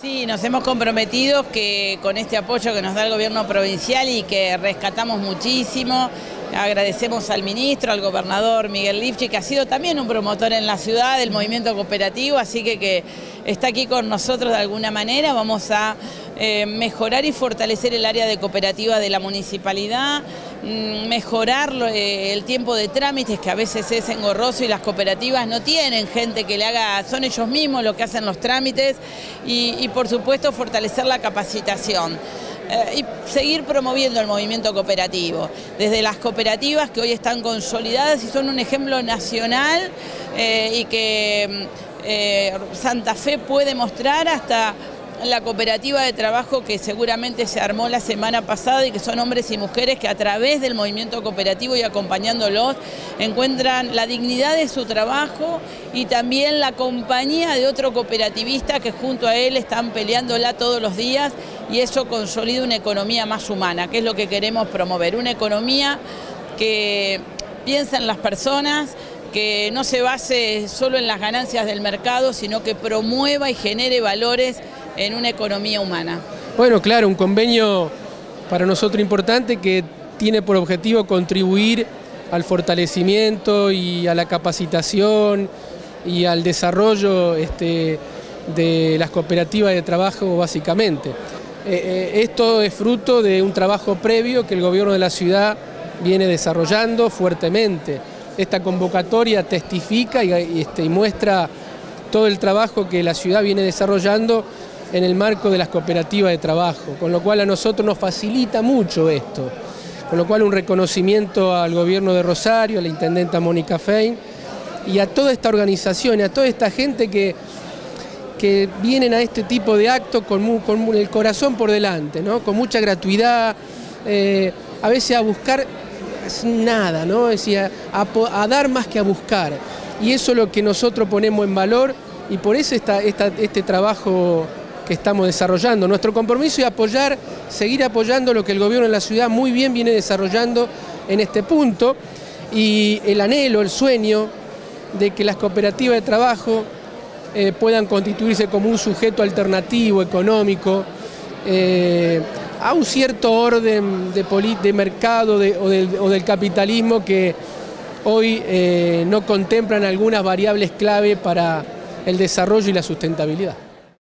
Sí, nos hemos comprometido que con este apoyo que nos da el gobierno provincial y que rescatamos muchísimo, agradecemos al ministro, al gobernador Miguel Lifchi, que ha sido también un promotor en la ciudad del movimiento cooperativo, así que, que está aquí con nosotros de alguna manera, vamos a eh, mejorar y fortalecer el área de cooperativa de la municipalidad, mm, mejorar eh, el tiempo de trámites que a veces es engorroso y las cooperativas no tienen gente que le haga, son ellos mismos los que hacen los trámites y, por supuesto fortalecer la capacitación. Eh, y seguir promoviendo el movimiento cooperativo, desde las cooperativas que hoy están consolidadas y son un ejemplo nacional y que Santa Fe puede mostrar hasta la cooperativa de trabajo que seguramente se armó la semana pasada y que son hombres y mujeres que a través del movimiento cooperativo y acompañándolos encuentran la dignidad de su trabajo y también la compañía de otro cooperativista que junto a él están peleándola todos los días y eso consolida una economía más humana, que es lo que queremos promover, una economía que piensa en las personas, que no se base solo en las ganancias del mercado, sino que promueva y genere valores en una economía humana. Bueno, claro, un convenio para nosotros importante que tiene por objetivo contribuir al fortalecimiento y a la capacitación y al desarrollo este, de las cooperativas de trabajo básicamente. Eh, eh, esto es fruto de un trabajo previo que el gobierno de la ciudad viene desarrollando fuertemente. Esta convocatoria testifica y, este, y muestra todo el trabajo que la ciudad viene desarrollando en el marco de las cooperativas de trabajo, con lo cual a nosotros nos facilita mucho esto. Con lo cual un reconocimiento al gobierno de Rosario, a la intendenta Mónica Fein y a toda esta organización y a toda esta gente que, que vienen a este tipo de actos con, el corazón por delante, ¿no? con mucha gratuidad, eh, a veces a buscar nada, ¿no? Es a, dar más que a buscar. Y eso es lo que nosotros ponemos en valor y por eso está este trabajo que estamos desarrollando. Nuestro compromiso es apoyar, seguir apoyando lo que el gobierno de la ciudad muy bien viene desarrollando en este punto y el anhelo, el sueño de que las cooperativas de trabajo eh, puedan constituirse como un sujeto alternativo, económico, eh, a un cierto orden de, mercado o, del, capitalismo que hoy eh, no contemplan algunas variables clave para el desarrollo y la sustentabilidad.